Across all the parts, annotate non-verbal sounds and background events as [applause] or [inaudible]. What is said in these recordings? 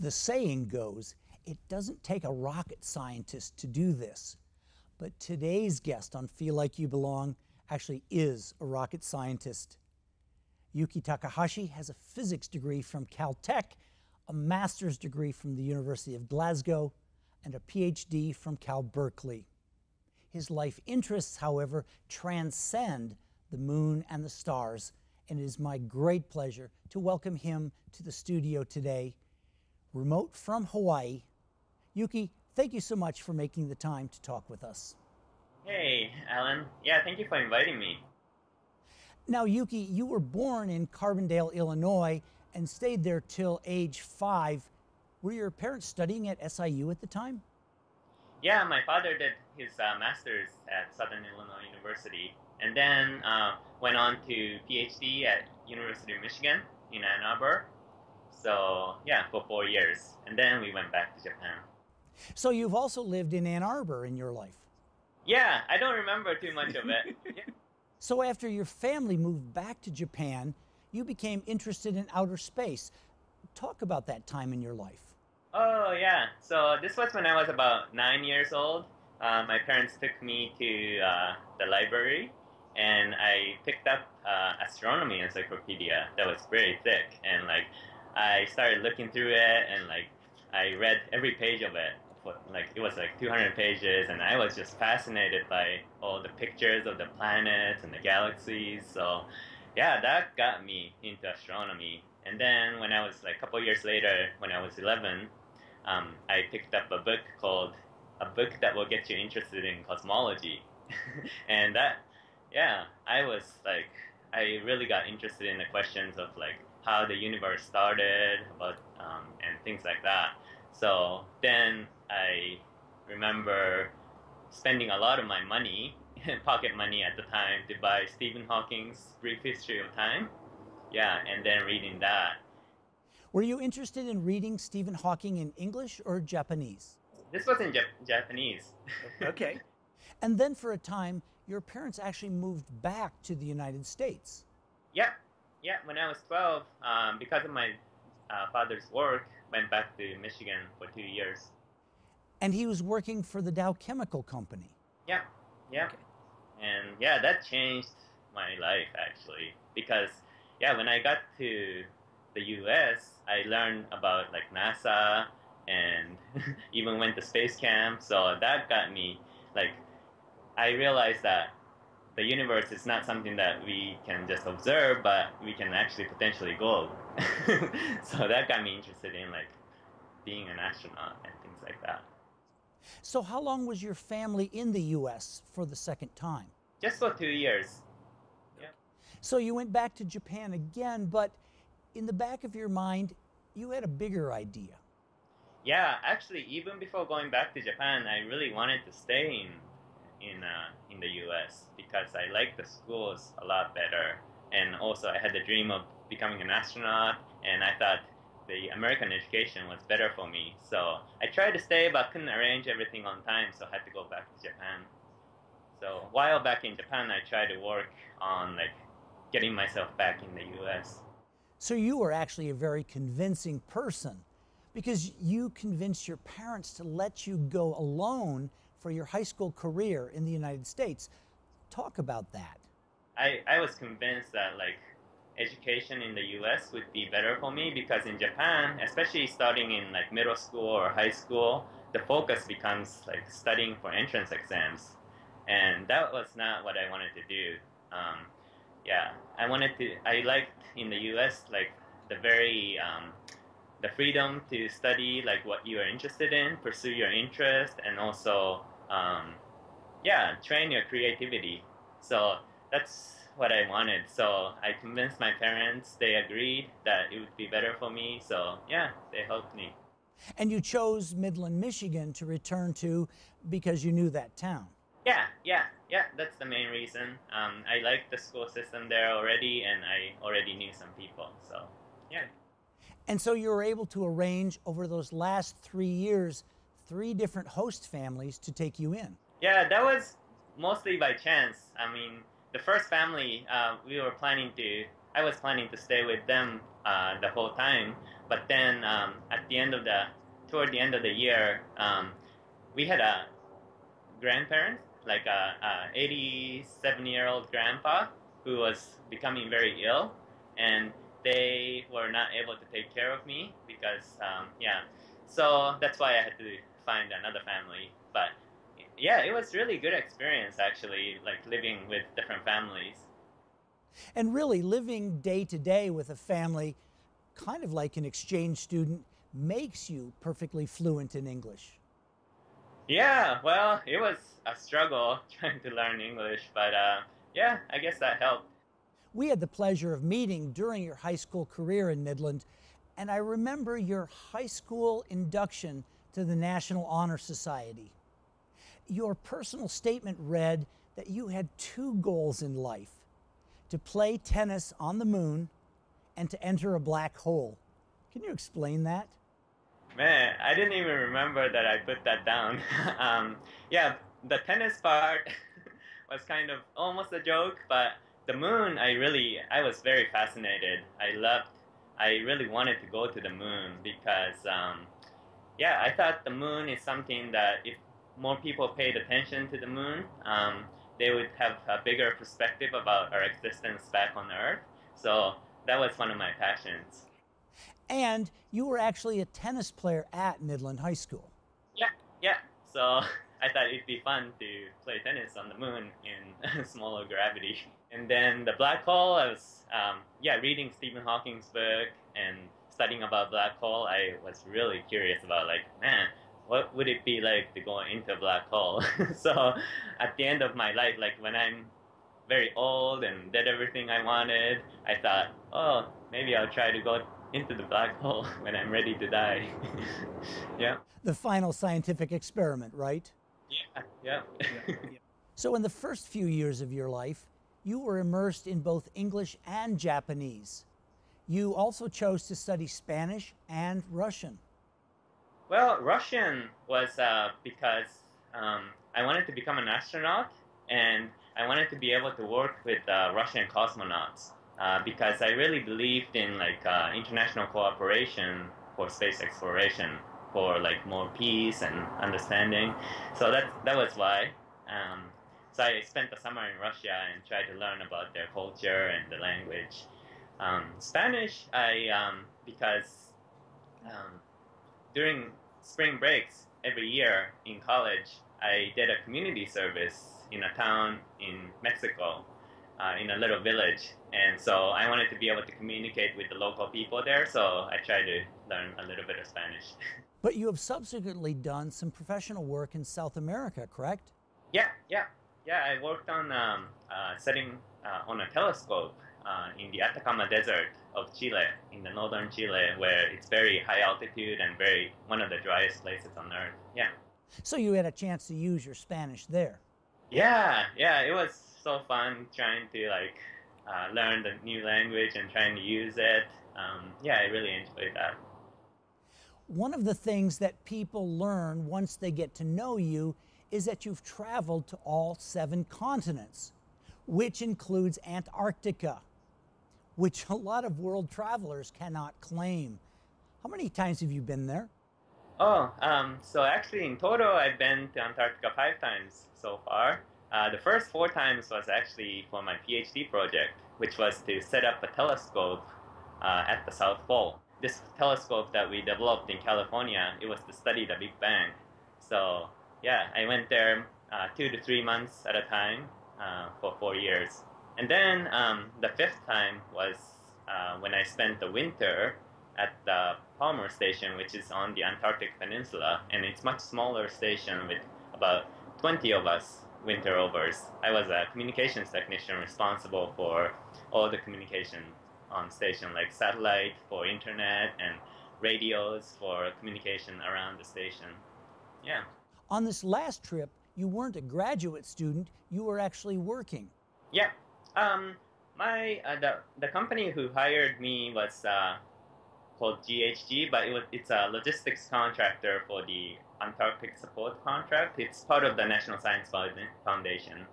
The saying goes, it doesn't take a rocket scientist to do this. But today's guest on Feel Like You Belong actually is a rocket scientist. Yuki Takahashi has a physics degree from Caltech, a master's degree from the University of Glasgow, and a PhD from Cal Berkeley. His life interests, however, transcend the moon and the stars, and it is my great pleasure to welcome him to the studio today, remote from Hawaii. Yuki, thank you so much for making the time to talk with us. Hey, Alan. Yeah, thank you for inviting me. Now, Yuki, you were born in Carbondale, Illinois, and stayed there till age five. Were your parents studying at SIU at the time? Yeah, my father did his uh, master's at Southern Illinois University, and then uh, went on to PhD at University of Michigan in Ann Arbor. So yeah, for four years, and then we went back to Japan. So you've also lived in Ann Arbor in your life. Yeah, I don't remember too much of it. yeah. [laughs] So after your family moved back to Japan, you became interested in outer space. Talk about that time in your life. Oh yeah, so this was when I was about nine years old. Uh, my parents took me to uh, the library, and I picked up uh, astronomy encyclopedia that was very thick, and like I started looking through it, and like I read every page of it. Like it was like 200 pages, and I was just fascinated by all the pictures of the planets and the galaxies. So yeah, that got me into astronomy. And then when I was like a couple years later, when I was 11, um, I picked up a book called a book that will get you interested in cosmology, [laughs] and that, yeah, I was like, I really got interested in the questions of like how the universe started, about um, and things like that. So then I remember spending a lot of my money, [laughs] pocket money at the time, to buy Stephen Hawking's Brief History of Time. Yeah, and then reading that were you interested in reading Stephen Hawking in English or Japanese? This was in Jap- Japanese. [laughs] okay. And then for a time, your parents actually moved back to the United States. Yeah, yeah. When I was 12, um, because of my uh, father's work, went back to Michigan for two years. And he was working for the Dow Chemical Company. Yeah, yeah. Okay. And yeah, that changed my life actually because yeah, when I got to the U.S., I learned about like NASA and [laughs] even went to space camp. So that got me like I realized that the universe is not something that we can just observe, but we can actually potentially go. [laughs] so that got me interested in like being an astronaut and things like that. So how long was your family in the U.S. for the second time? Just for two years. Yeah. So you went back to Japan again, but in the back of your mind, you had a bigger idea. Yeah, actually, even before going back to Japan, I really wanted to stay in in uh, in the U.S. because I liked the schools a lot better, and also I had the dream of becoming an astronaut, and I thought the American education was better for me. So I tried to stay, but couldn't arrange everything on time, so I had to go back to Japan. So while back in Japan, I tried to work on like getting myself back in the U.S. So you were actually a very convincing person because you convinced your parents to let you go alone for your high school career in the United States. Talk about that. I, I was convinced that like education in the US would be better for me because in Japan, especially starting in like middle school or high school, the focus becomes like studying for entrance exams. And that was not what I wanted to do. Um, yeah, I wanted to. I liked in the U.S. like the very um, the freedom to study like what you are interested in, pursue your interest, and also um, yeah, train your creativity. So that's what I wanted. So I convinced my parents. They agreed that it would be better for me. So yeah, they helped me. And you chose Midland, Michigan to return to because you knew that town. Yeah, yeah, yeah. That's the main reason. Um, I liked the school system there already, and I already knew some people. So, yeah. And so you were able to arrange over those last three years three different host families to take you in. Yeah, that was mostly by chance. I mean, the first family uh, we were planning to, I was planning to stay with them uh, the whole time, but then um, at the end of the toward the end of the year, um, we had a grandparent, like a, a 87 year old grandpa, who was becoming very ill, and they were not able to take care of me because um, yeah, so that's why I had to find another family. But yeah, it was really good experience actually, like living with different families. And really, living day to day with a family, kind of like an exchange student, makes you perfectly fluent in English. Yeah, well, it was a struggle [laughs] trying to learn English, but uh, yeah, I guess that helped. We had the pleasure of meeting during your high school career in Midland, and I remember your high school induction to the National Honor Society. Your personal statement read that you had two goals in life to play tennis on the moon and to enter a black hole. Can you explain that? Man, I didn't even remember that I put that down. [laughs] um, yeah, the tennis part [laughs] was kind of almost a joke, but the moon, I really, I was very fascinated. I loved, I really wanted to go to the moon because, um, yeah, I thought the moon is something that if more people paid attention to the moon, um, they would have a bigger perspective about our existence back on Earth. So that was one of my passions. And you were actually a tennis player at Midland High School. Yeah, yeah. So [laughs] I thought it'd be fun to play tennis on the moon in [laughs] smaller gravity. And then the black hole, I was, um, yeah, reading Stephen Hawking's book and studying about black hole. I was really curious about, like, man, what would it be like to go into a black hole? [laughs] so at the end of my life, like when I'm very old and did everything I wanted, I thought, oh, maybe I'll try to go into the black hole [laughs] when I'm ready to die. [laughs] yeah. The final scientific experiment, right? Yeah, yeah. yeah. so, in the first few years of your life, you were immersed in both English and Japanese. You also chose to study Spanish and Russian. Well, Russian was uh, because um, I wanted to become an astronaut and I wanted to be able to work with uh, Russian cosmonauts uh, because I really believed in like uh, international cooperation for space exploration for like more peace and understanding. So that that was why. Um, so I spent the summer in Russia and tried to learn about their culture and the language. Um, Spanish, I um, because um, during spring breaks every year in college, I did a community service in a town in Mexico, uh, in a little village, and so I wanted to be able to communicate with the local people there. So I tried to learn a little bit of Spanish. [laughs] But you have subsequently done some professional work in South America, correct? Yeah, yeah, yeah. I worked on um, uh, setting uh, on a telescope uh, in the Atacama Desert of Chile, in the northern Chile, where it's very high altitude and very one of the driest places on Earth. Yeah. So you had a chance to use your Spanish there. Yeah, yeah. It was so fun trying to like uh, learn the new language and trying to use it. Um, yeah, I really enjoyed that. One of the things that people learn once they get to know you is that you've traveled to all seven continents, which includes Antarctica, which a lot of world travelers cannot claim. How many times have you been there? Oh, um, so actually, in total, I've been to Antarctica five times so far. Uh, the first four times was actually for my PhD project, which was to set up a telescope uh, at the South Pole this telescope that we developed in California, it was to study the Big Bang. So yeah, I went there uh, two to three months at a time uh, for four years. And then um, the fifth time was uh, when I spent the winter at the Palmer Station, which is on the Antarctic Peninsula, and it's much smaller station with about 20 of us winter overs. I was a communications technician responsible for all the communication on station, like satellite for internet and radios for communication around the station. Yeah. On this last trip, you weren't a graduate student; you were actually working. Yeah. Um, my uh, the the company who hired me was uh, called GHG, but it was it's a logistics contractor for the Antarctic Support Contract. It's part of the National Science Foundation.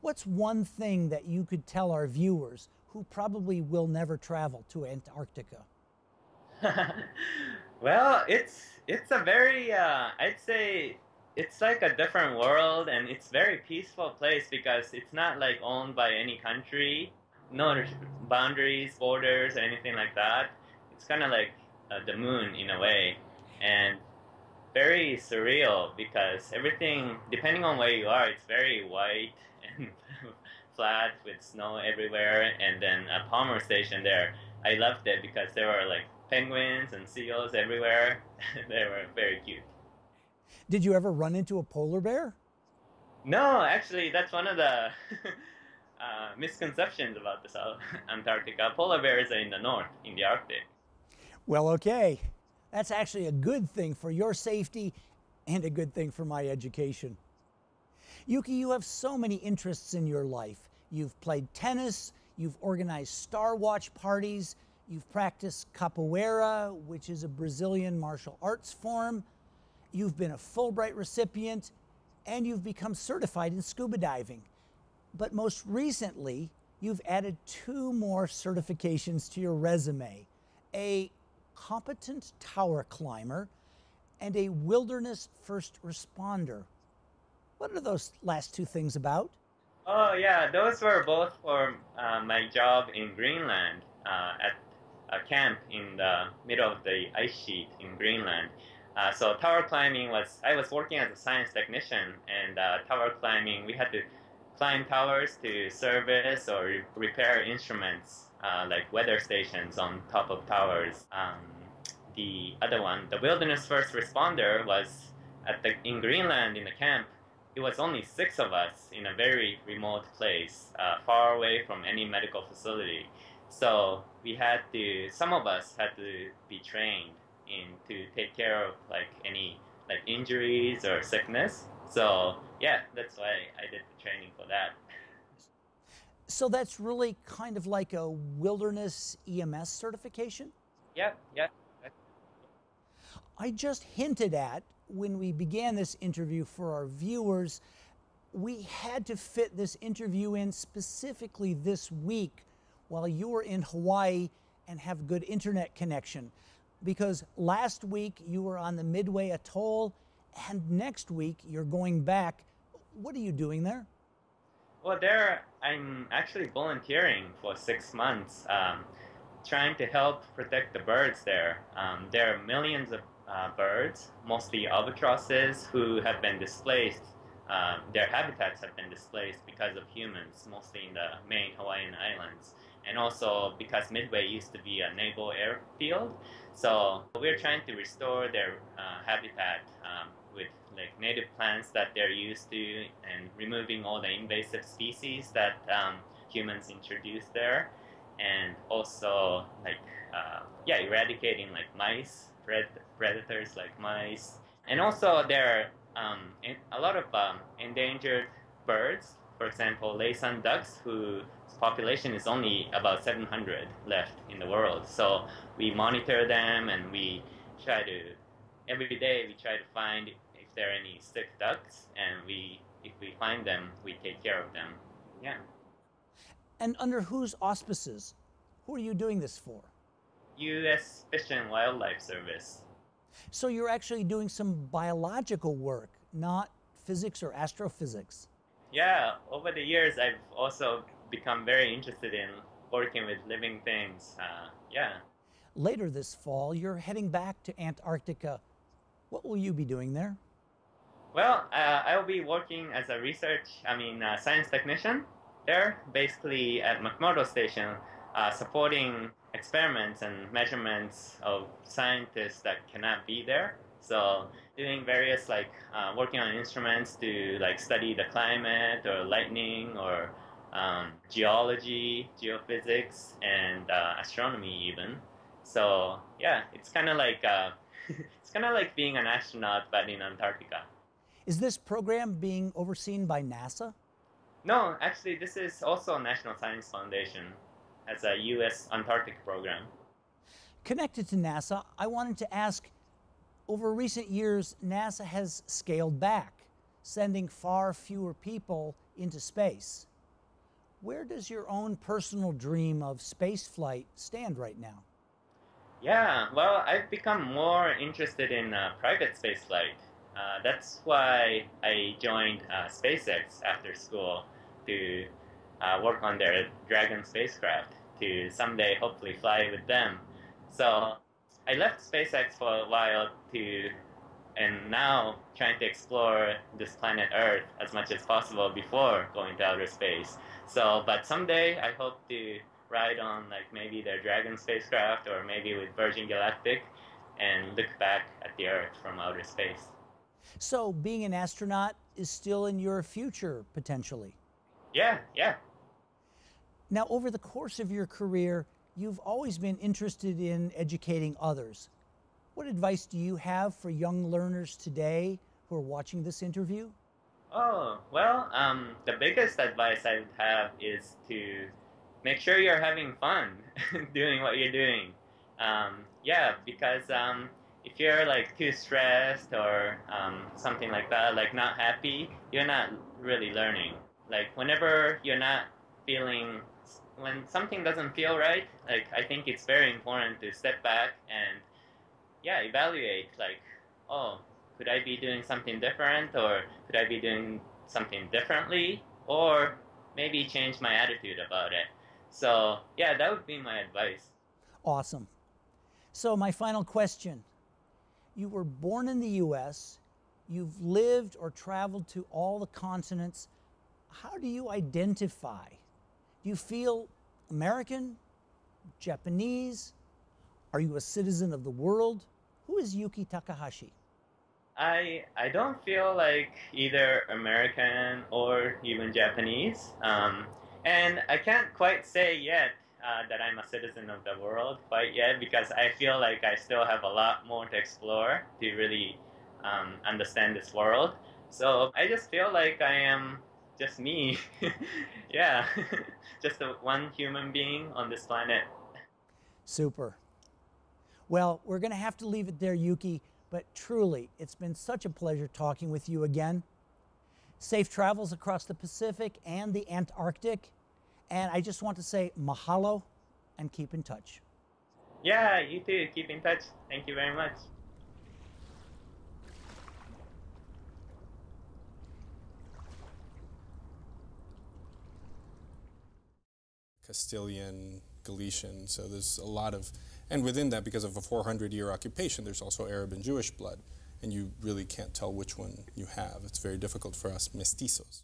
What's one thing that you could tell our viewers who probably will never travel to Antarctica? [laughs] well, it's it's a very uh, I'd say it's like a different world and it's very peaceful place because it's not like owned by any country, no boundaries, borders, or anything like that. It's kind of like uh, the moon in a way, and very surreal because everything, depending on where you are, it's very white [laughs] and flat with snow everywhere. And then a Palmer Station there, I loved it because there were like penguins and seals everywhere. [laughs] they were very cute. Did you ever run into a polar bear? No, actually, that's one of the [laughs] uh, misconceptions about the South [laughs] Antarctica. Polar bears are in the north, in the Arctic. Well, okay. That's actually a good thing for your safety and a good thing for my education. Yuki, you have so many interests in your life. You've played tennis, you've organized Star Watch parties, you've practiced capoeira, which is a Brazilian martial arts form, you've been a Fulbright recipient, and you've become certified in scuba diving. But most recently, you've added two more certifications to your resume a competent tower climber, and a wilderness first responder. What are those last two things about? Oh, yeah, those were both for uh, my job in Greenland uh, at a camp in the middle of the ice sheet in Greenland. Uh, so tower climbing was, I was working as a science technician, and uh, tower climbing, we had to climb towers to service or re- repair instruments uh, like weather stations on top of towers. Um, the other one, the wilderness first responder, was at the in Greenland in the camp. It was only six of us in a very remote place, uh, far away from any medical facility. So we had to, some of us had to be trained in to take care of like any like injuries or sickness. So yeah, that's why I did the training for that. So that's really kind of like a wilderness EMS certification? Yeah, yeah. I just hinted at when we began this interview for our viewers, we had to fit this interview in specifically this week while you were in Hawaii and have good internet connection. Because last week you were on the Midway Atoll, and next week you're going back. What are you doing there? Well, there I'm actually volunteering for six months, um, trying to help protect the birds there. Um, there are millions of uh, birds, mostly albatrosses, who have been displaced. Uh, their habitats have been displaced because of humans, mostly in the main Hawaiian islands. And also because Midway used to be a naval airfield. So we're trying to restore their uh, habitat um, with like native plants that they're used to and removing all the invasive species that um, humans introduced there. And also like uh, yeah eradicating like mice pred- predators like mice. And also there are um, a lot of um, endangered birds for example laysan ducks whose population is only about 700 left in the world so we monitor them and we try to every day we try to find if there are any sick ducks, and we, if we find them, we take care of them. Yeah. And under whose auspices? Who are you doing this for? U.S. Fish and Wildlife Service. So you're actually doing some biological work, not physics or astrophysics. Yeah, over the years, I've also become very interested in working with living things. Uh, yeah. Later this fall, you're heading back to Antarctica. What will you be doing there? Well, uh, I will be working as a research, I mean, uh, science technician there, basically at McMurdo Station, uh, supporting experiments and measurements of scientists that cannot be there. So doing various like uh, working on instruments to like study the climate or lightning or um, geology, geophysics, and uh, astronomy even. So yeah, it's kind of like uh, [laughs] it's kind of like being an astronaut but in Antarctica. Is this program being overseen by NASA? No, actually, this is also National Science Foundation as a U.S. Antarctic program. Connected to NASA, I wanted to ask over recent years, NASA has scaled back, sending far fewer people into space. Where does your own personal dream of spaceflight stand right now? Yeah, well, I've become more interested in uh, private spaceflight. Uh, that's why I joined uh, SpaceX after school to uh, work on their Dragon spacecraft to someday hopefully fly with them. So I left SpaceX for a while to, and now trying to explore this planet Earth as much as possible before going to outer space. So, but someday I hope to ride on like maybe their Dragon spacecraft or maybe with Virgin Galactic and look back at the Earth from outer space. So, being an astronaut is still in your future potentially. Yeah, yeah. Now, over the course of your career, you've always been interested in educating others. What advice do you have for young learners today who are watching this interview? Oh, well, um, the biggest advice I would have is to make sure you're having fun [laughs] doing what you're doing. Um, yeah, because um, if you're like too stressed or um, something like that, like not happy, you're not really learning. Like whenever you're not feeling, when something doesn't feel right, like I think it's very important to step back and yeah, evaluate like, oh, could I be doing something different or could I be doing something differently or maybe change my attitude about it. So, yeah, that would be my advice. Awesome. So, my final question You were born in the U.S., you've lived or traveled to all the continents. How do you identify? Do you feel American, Japanese? Are you a citizen of the world? Who is Yuki Takahashi? I I don't feel like either American or even Japanese. Um, and I can't quite say yet uh, that I'm a citizen of the world quite yet because I feel like I still have a lot more to explore to really um, understand this world. So I just feel like I am just me. [laughs] yeah, [laughs] just a, one human being on this planet. Super. Well, we're going to have to leave it there, Yuki, but truly, it's been such a pleasure talking with you again. Safe travels across the Pacific and the Antarctic. And I just want to say mahalo and keep in touch. Yeah, you too. Keep in touch. Thank you very much. Castilian, Galician, so there's a lot of, and within that, because of a 400 year occupation, there's also Arab and Jewish blood, and you really can't tell which one you have. It's very difficult for us mestizos.